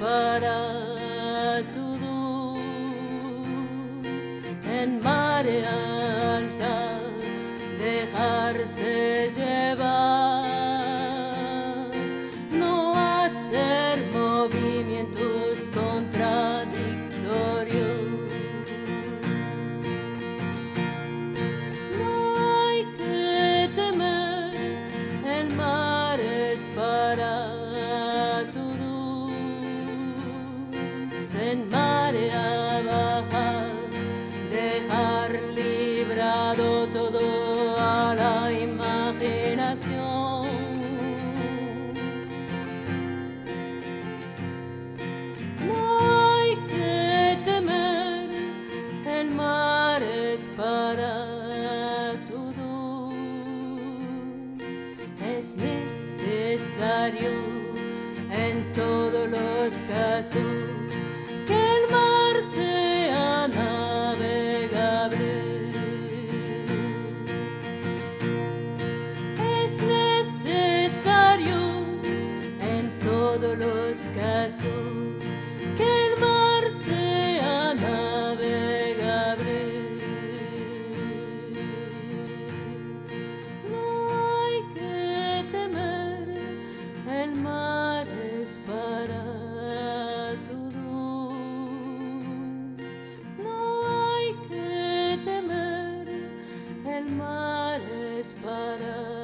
para tu luz. En marea alta dejarse llevar. No hacer movimientos contradictorios. No hay que temer el mar es para en marea baja dejar librado todo a la imaginación. No hay que temer el mar es para luz. Es necesario en todos los casos en todos los casos que el mar sea navegable. No hay que temer, el mar es para todos. No hay que temer, el mar es para